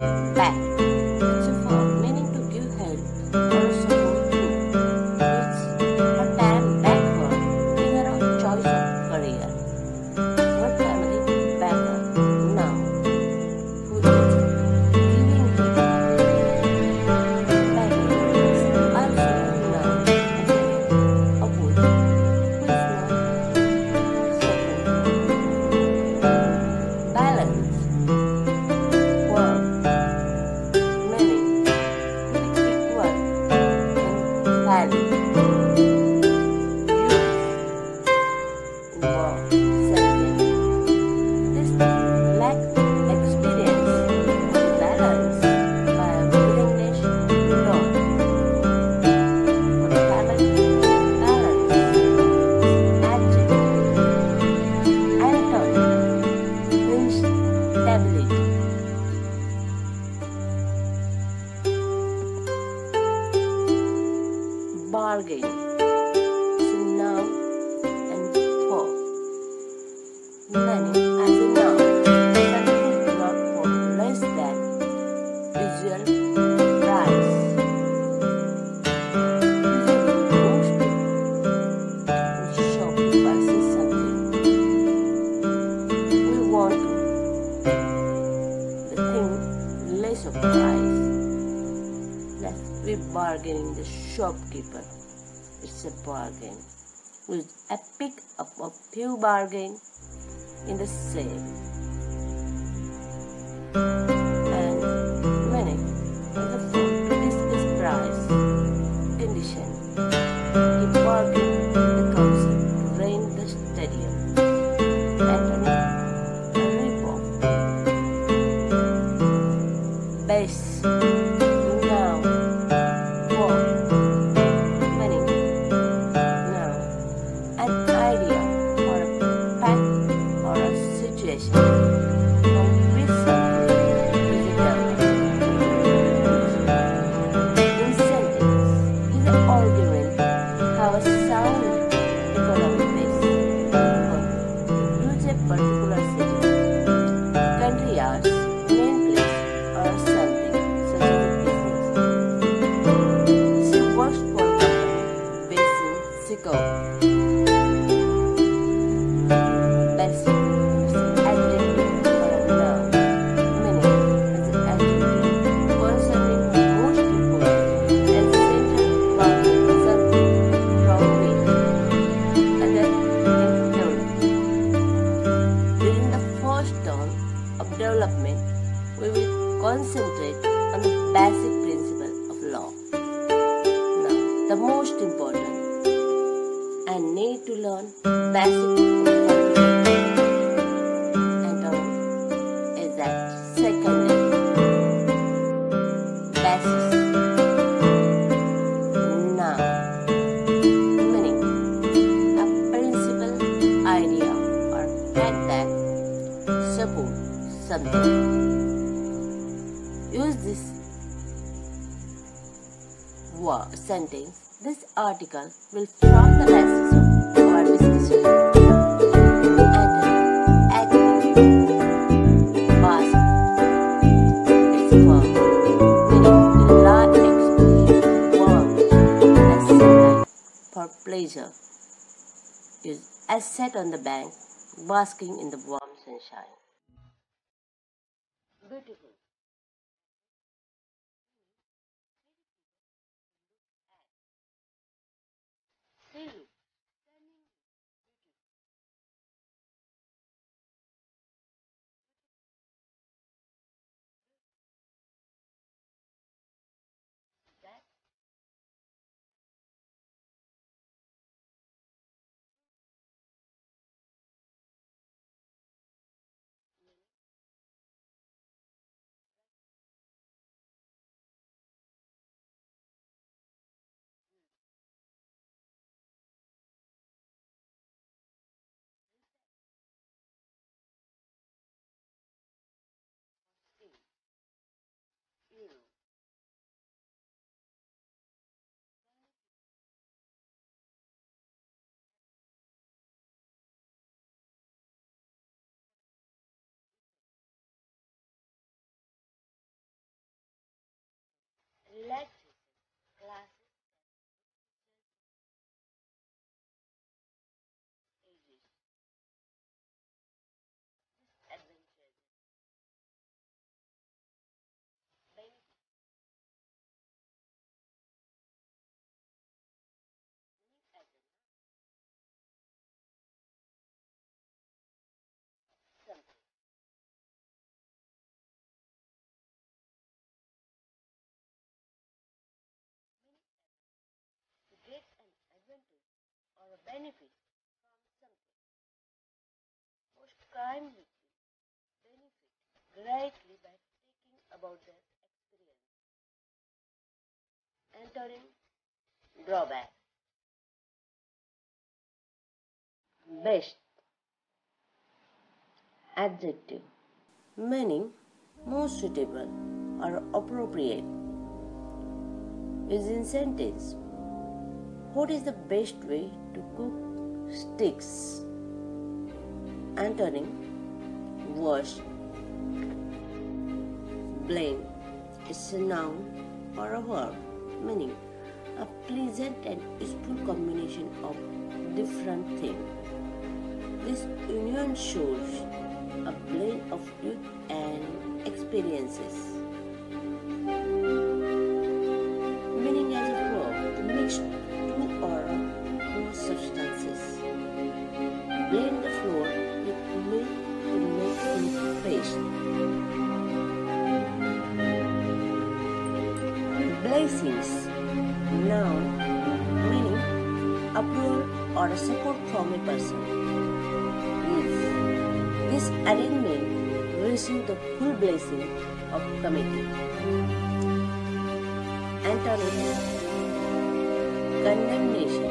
喂 Valley. bargain with epic of a pure bargain in the same. sentence, this article will form the basis of our discussion. Its warm, as for pleasure, is as on the bank, basking in the warm sunshine. Beautiful. Benefit from something. Most crime victims benefit greatly by speaking about their experience. Entering drawback. Best adjective meaning most suitable or appropriate is in sentence what is the best way to cook sticks antonym worst blend is a noun or a verb meaning a pleasant and useful combination of different things this union shows a blend of youth and experiences. Blessings. Noun meaning approval or a support from a person. Is this arrangement received the full blessing of committee. Antonym condemnation.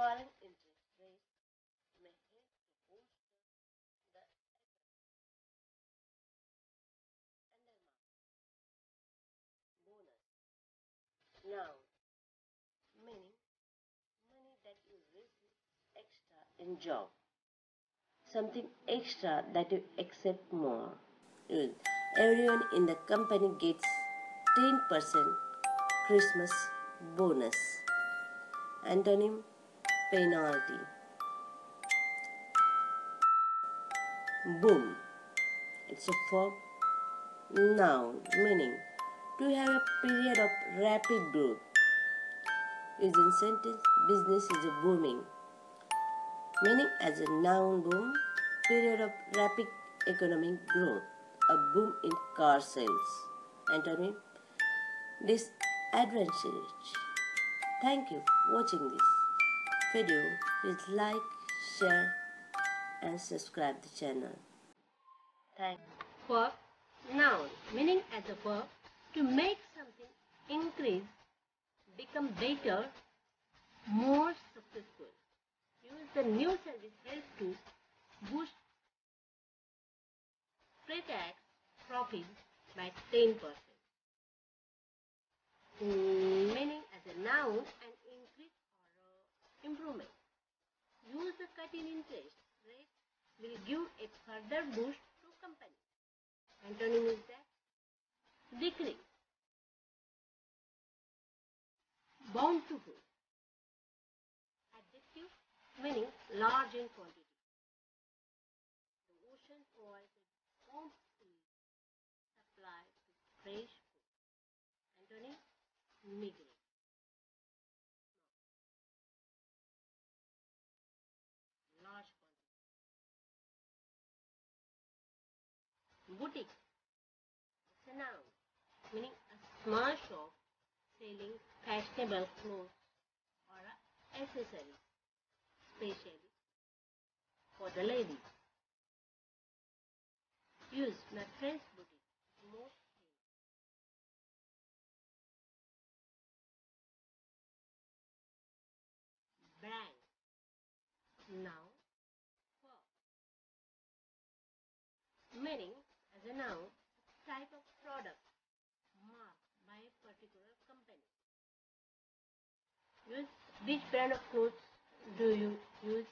Falling interest rates may help to the. Bonus. Meaning money that you receive extra in job. Something extra that you accept more. Everyone in the company gets 10% Christmas bonus. Antonym penalty. Boom. It's a verb noun meaning to have a period of rapid growth. Using sentence business is a booming. Meaning as a noun boom, period of rapid economic growth, a boom in car sales. Antonym disadvantage. Thank you for watching this video. Please like, share and subscribe the channel. Thanks. Verb noun meaning as a verb to make something increase, become better, more successful. Use the new service help to boost pre-tax profit by 10%. Mm, meaning as a noun an increase or uh, improvement. Use the cut-in interest rate will give a further boost to company. Antonym is that decrease. bountiful. Adjective meaning large in quantity. The ocean bountiful supply to fresh food. Antony, meager. Boutique. It's a noun meaning a small shop selling fashionable clothes or accessories, especially for the ladies. Use my friend's boutique. Most. Brand. Noun. Verb. Meaning a noun, type of product marked by a particular company. Use which brand of clothes do you use?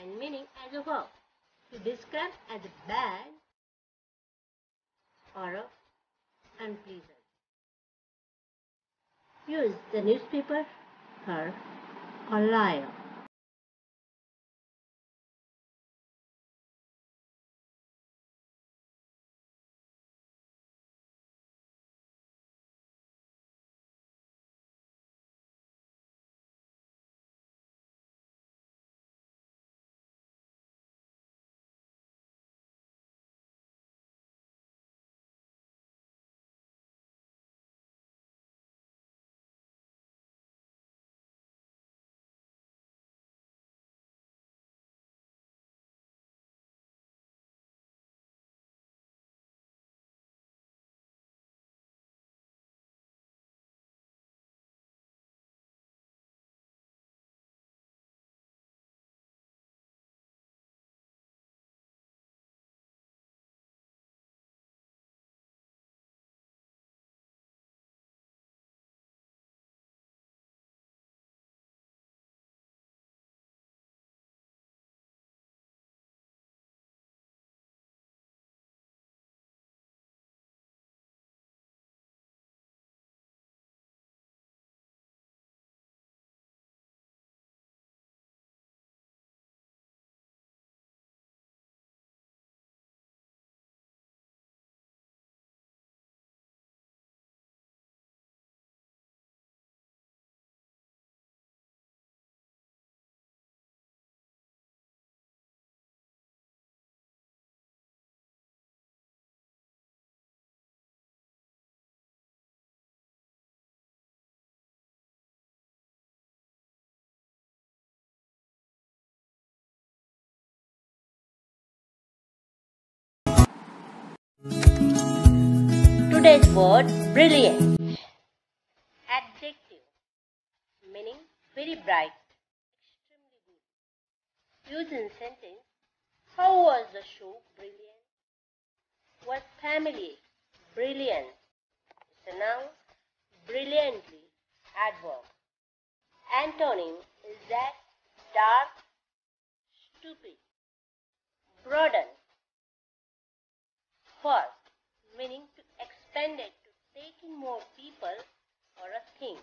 And meaning as a verb to describe as a bad or unpleasant. Use the newspaper her or liar. Today's word brilliant. Adjective meaning very bright, extremely good. Use in sentence How was the show? Brilliant. Was family brilliant? It's a noun. Brilliantly adverb. Antonym is that dark, stupid. Broaden. First, meaning it to take in more people or a thing.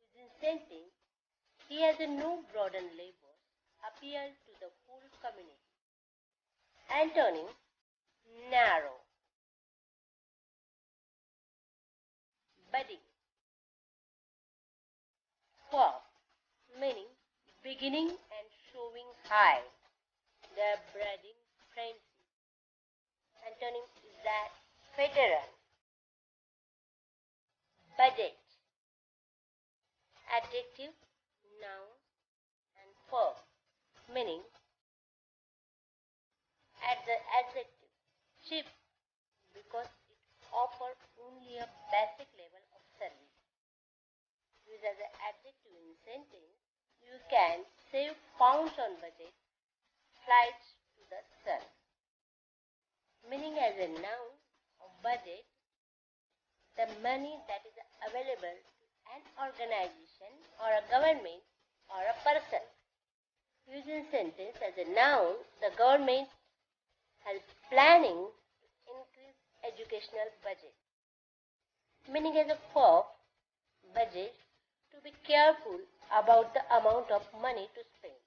Using sentence, he has a new broadened labor appeal to the whole community. Antonym, narrow. Budding. Verb, meaning beginning and showing high. The budding friendship. Antonym is that veteran. Budget. Adjective, noun, and verb. Meaning, at the adjective, cheap, because it offers only a basic level of service. Used as an adjective in sentence, you can save pounds on budget, flights to the sun meaning as a noun budget, the money that is available to an organization or a government or a person. Using sentence as a noun, the government has planning to increase educational budget. Meaning as a verb, budget, to be careful about the amount of money to spend.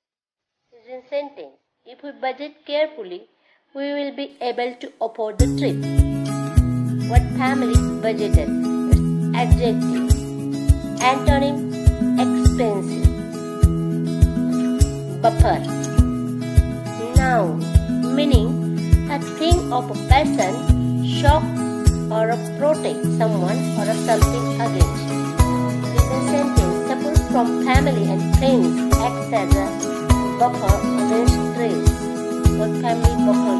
Using in sentence. If we budget carefully, we will be able to afford the trip. What family budgeted? Adjective. Antonym expensive. Buffer. Noun meaning a thing of a person, shock or a protect someone or a something against. In a sentence, support from family and friends acts as a buffer against stress or family buffer.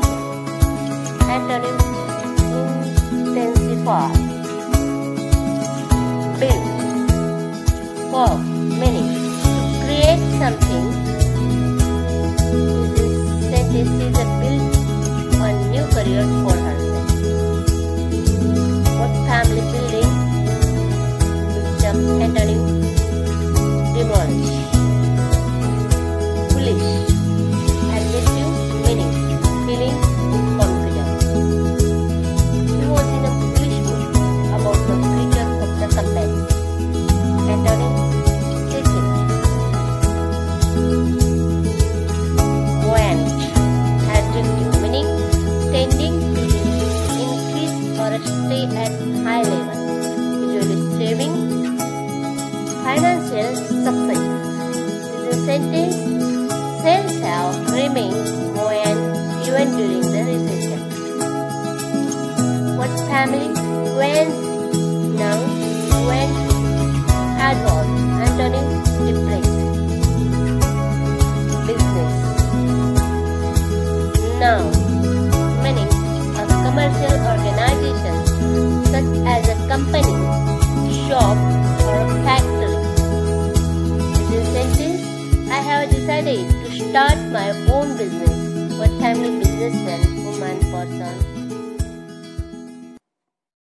Antonym intensify. Build. Verb meaning to create something. This is a build a new career for herself. What family building? It's a antonym demolish. Family?